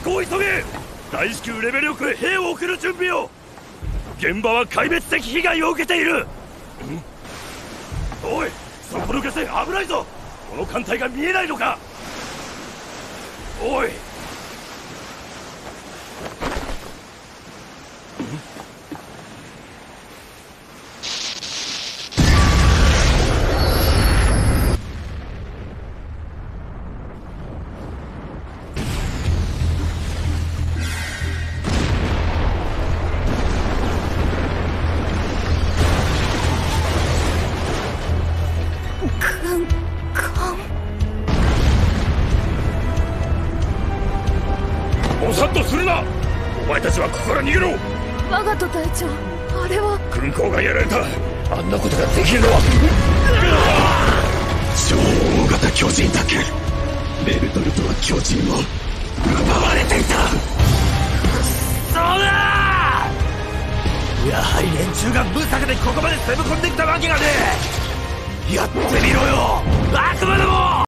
行を急げ大至急レベル6へ兵を送る準備を。現場は壊滅的被害を受けている。おいそこの下船危ないぞ。この艦隊が見えないのか。おいおさっとするな。お前たちはここから逃げろ。我がと隊長あれは。軍港がやられた。あんなことができるのは。超大型巨人だけ。ベルトルトは巨人を。奪われていた。そうだ！やはり連中が無策でここまで攻め込んできたわけがねえ。やってみろよ。悪魔ども